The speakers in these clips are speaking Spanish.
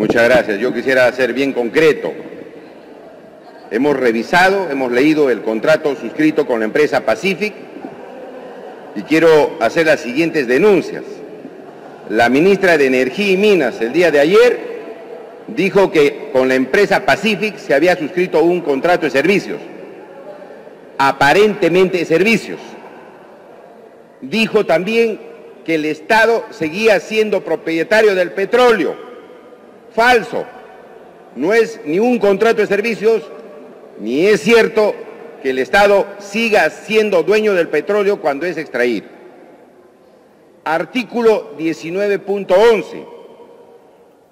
Muchas gracias. Yo quisiera ser bien concreto. Hemos revisado, hemos leído el contrato suscrito con la empresa Pacific y quiero hacer las siguientes denuncias. La ministra de Energía y Minas el día de ayer dijo que con la empresa Pacific se había suscrito un contrato de servicios, aparentemente servicios. Dijo también que el Estado seguía siendo propietario del petróleo. Falso. No es ni un contrato de servicios, ni es cierto que el Estado siga siendo dueño del petróleo cuando es extraído. Artículo 19.11.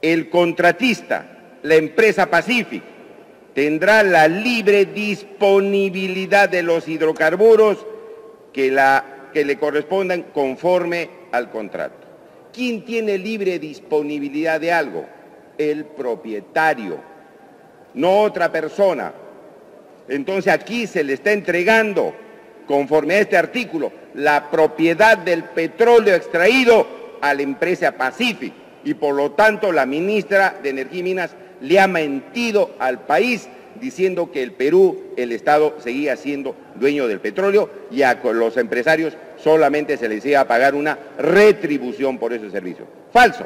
El contratista, la empresa Pacific, tendrá la libre disponibilidad de los hidrocarburos que, que le correspondan conforme al contrato. ¿Quién tiene libre disponibilidad de algo? El propietario, no otra persona. Entonces aquí se le está entregando, conforme a este artículo, la propiedad del petróleo extraído a la empresa Pacific y por lo tanto la ministra de Energía y Minas le ha mentido al país diciendo que el Perú, el Estado, seguía siendo dueño del petróleo y a los empresarios solamente se les iba a pagar una retribución por ese servicio. Falso.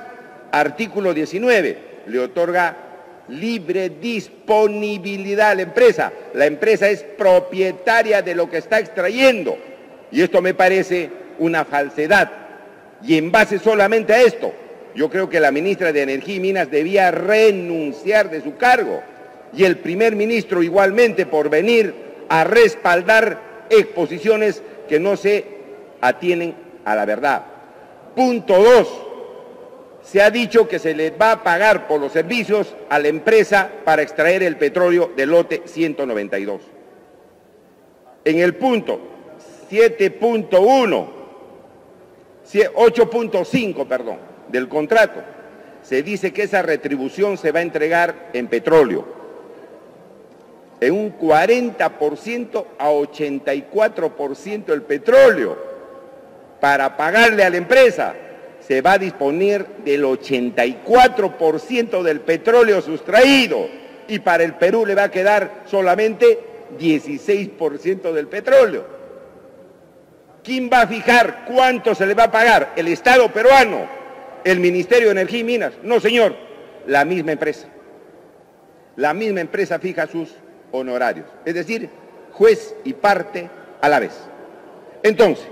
Artículo 19 le otorga libre disponibilidad a la empresa. La empresa es propietaria de lo que está extrayendo. Y esto me parece una falsedad. Y en base solamente a esto, yo creo que la ministra de Energía y Minas debía renunciar de su cargo. Y el primer ministro igualmente por venir a respaldar exposiciones que no se atienen a la verdad. Punto dos se ha dicho que se le va a pagar por los servicios a la empresa para extraer el petróleo del lote 192. En el punto 7.1, 8.5, perdón, del contrato, se dice que esa retribución se va a entregar en petróleo, en un 40% a 84% el petróleo, para pagarle a la empresa se va a disponer del 84% del petróleo sustraído y para el Perú le va a quedar solamente 16% del petróleo. ¿Quién va a fijar cuánto se le va a pagar? ¿El Estado peruano? ¿El Ministerio de Energía y Minas? No, señor, la misma empresa. La misma empresa fija sus honorarios, es decir, juez y parte a la vez. Entonces,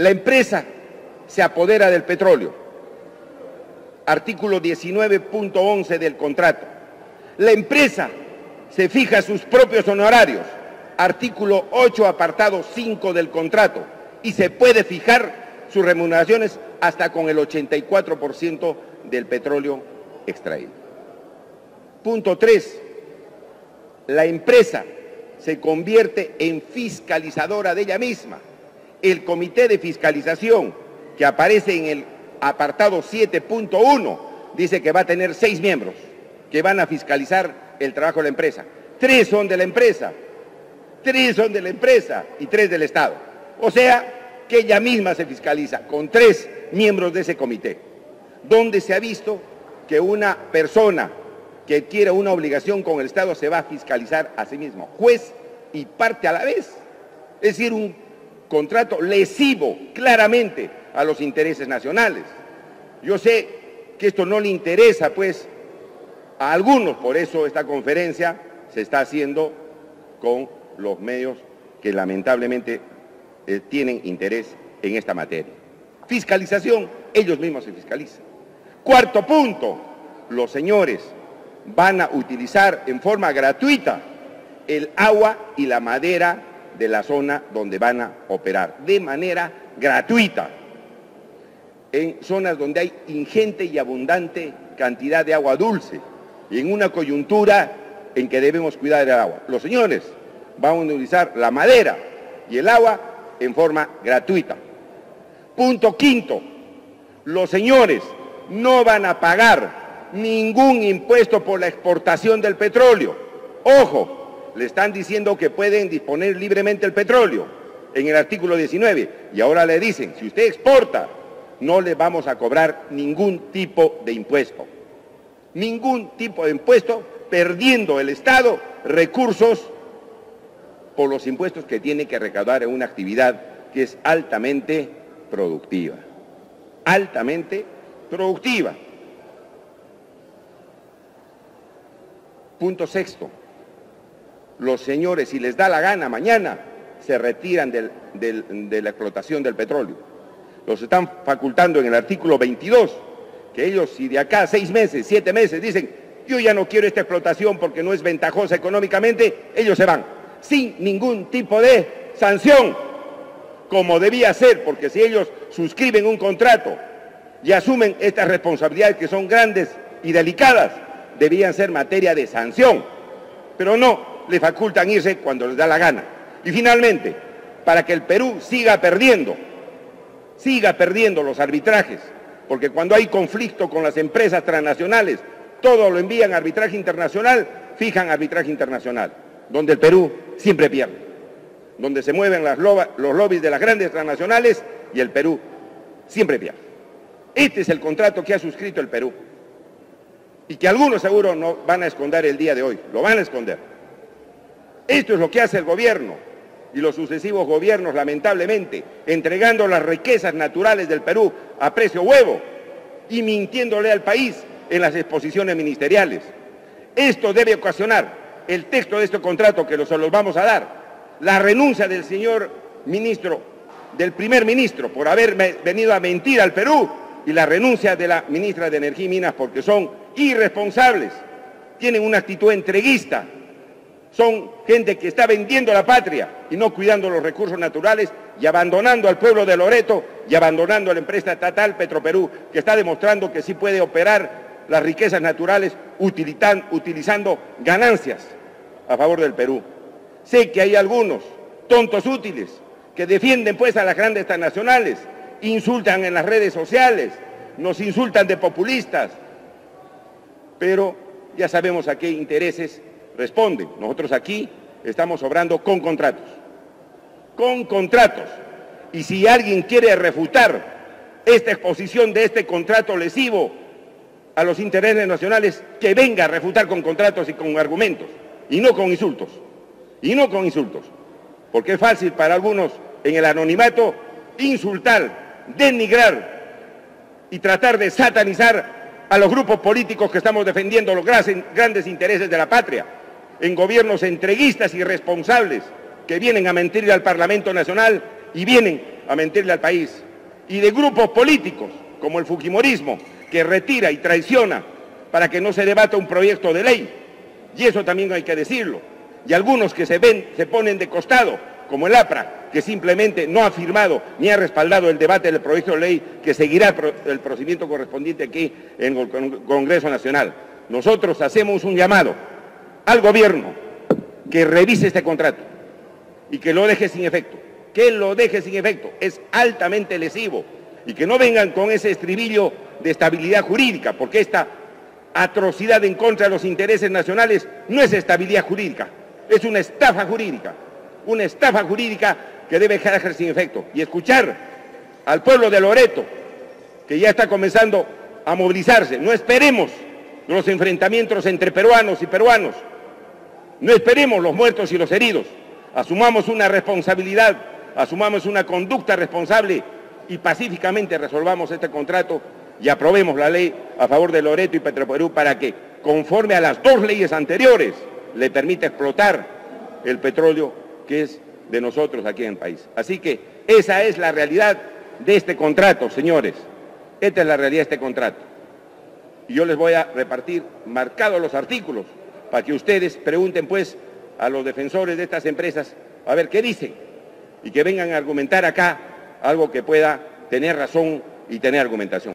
la empresa se apodera del petróleo. Artículo 19.11 del contrato. La empresa se fija sus propios honorarios. Artículo 8, apartado 5 del contrato. Y se puede fijar sus remuneraciones hasta con el 84% del petróleo extraído. Punto 3. La empresa se convierte en fiscalizadora de ella misma el comité de fiscalización que aparece en el apartado 7.1 dice que va a tener seis miembros que van a fiscalizar el trabajo de la empresa. Tres son de la empresa, tres son de la empresa y tres del Estado. O sea, que ella misma se fiscaliza con tres miembros de ese comité, donde se ha visto que una persona que quiere una obligación con el Estado se va a fiscalizar a sí mismo, juez y parte a la vez. Es decir, un contrato lesivo claramente a los intereses nacionales. Yo sé que esto no le interesa pues a algunos, por eso esta conferencia se está haciendo con los medios que lamentablemente eh, tienen interés en esta materia. Fiscalización, ellos mismos se fiscalizan. Cuarto punto, los señores van a utilizar en forma gratuita el agua y la madera de la zona donde van a operar, de manera gratuita, en zonas donde hay ingente y abundante cantidad de agua dulce y en una coyuntura en que debemos cuidar el agua. Los señores van a utilizar la madera y el agua en forma gratuita. Punto quinto, los señores no van a pagar ningún impuesto por la exportación del petróleo. Ojo, le están diciendo que pueden disponer libremente el petróleo en el artículo 19 y ahora le dicen, si usted exporta no le vamos a cobrar ningún tipo de impuesto. Ningún tipo de impuesto, perdiendo el Estado recursos por los impuestos que tiene que recaudar en una actividad que es altamente productiva. Altamente productiva. Punto sexto. Los señores, si les da la gana mañana, se retiran de la explotación del petróleo. Los están facultando en el artículo 22, que ellos si de acá seis meses, siete meses dicen, yo ya no quiero esta explotación porque no es ventajosa económicamente, ellos se van, sin ningún tipo de sanción, como debía ser, porque si ellos suscriben un contrato y asumen estas responsabilidades que son grandes y delicadas, debían ser materia de sanción, pero no, le facultan irse cuando les da la gana. Y finalmente, para que el Perú siga perdiendo, siga perdiendo los arbitrajes, porque cuando hay conflicto con las empresas transnacionales, todo lo envían a arbitraje internacional, fijan arbitraje internacional, donde el Perú siempre pierde, donde se mueven las los lobbies de las grandes transnacionales y el Perú siempre pierde. Este es el contrato que ha suscrito el Perú y que algunos seguro no van a esconder el día de hoy, lo van a esconder. Esto es lo que hace el gobierno y los sucesivos gobiernos, lamentablemente, entregando las riquezas naturales del Perú a precio huevo y mintiéndole al país en las exposiciones ministeriales. Esto debe ocasionar el texto de este contrato que se los vamos a dar, la renuncia del señor ministro, del primer ministro, por haber venido a mentir al Perú y la renuncia de la ministra de Energía y Minas porque son irresponsables, tienen una actitud entreguista, son gente que está vendiendo la patria y no cuidando los recursos naturales y abandonando al pueblo de Loreto y abandonando a la empresa estatal Petroperú, que está demostrando que sí puede operar las riquezas naturales utilizando ganancias a favor del Perú. Sé que hay algunos tontos útiles que defienden pues a las grandes transnacionales, insultan en las redes sociales, nos insultan de populistas, pero ya sabemos a qué intereses responden. Nosotros aquí estamos obrando con contratos, con contratos. Y si alguien quiere refutar esta exposición de este contrato lesivo a los intereses nacionales, que venga a refutar con contratos y con argumentos, y no con insultos, y no con insultos. Porque es fácil para algunos en el anonimato insultar, denigrar y tratar de satanizar a los grupos políticos que estamos defendiendo los grandes intereses de la patria en gobiernos entreguistas y responsables que vienen a mentirle al Parlamento Nacional y vienen a mentirle al país, y de grupos políticos como el Fujimorismo, que retira y traiciona para que no se debata un proyecto de ley, y eso también hay que decirlo, y algunos que se ven, se ponen de costado, como el APRA, que simplemente no ha firmado ni ha respaldado el debate del proyecto de ley que seguirá el procedimiento correspondiente aquí en el Congreso Nacional. Nosotros hacemos un llamado al gobierno que revise este contrato y que lo deje sin efecto, que lo deje sin efecto, es altamente lesivo. Y que no vengan con ese estribillo de estabilidad jurídica, porque esta atrocidad en contra de los intereses nacionales no es estabilidad jurídica, es una estafa jurídica, una estafa jurídica que debe dejar sin efecto. Y escuchar al pueblo de Loreto, que ya está comenzando a movilizarse. No esperemos los enfrentamientos entre peruanos y peruanos, no esperemos los muertos y los heridos. Asumamos una responsabilidad, asumamos una conducta responsable y pacíficamente resolvamos este contrato y aprobemos la ley a favor de Loreto y Petroperú para que, conforme a las dos leyes anteriores, le permita explotar el petróleo que es de nosotros aquí en el país. Así que esa es la realidad de este contrato, señores. Esta es la realidad de este contrato. Y yo les voy a repartir marcados los artículos para que ustedes pregunten pues a los defensores de estas empresas a ver qué dicen y que vengan a argumentar acá algo que pueda tener razón y tener argumentación.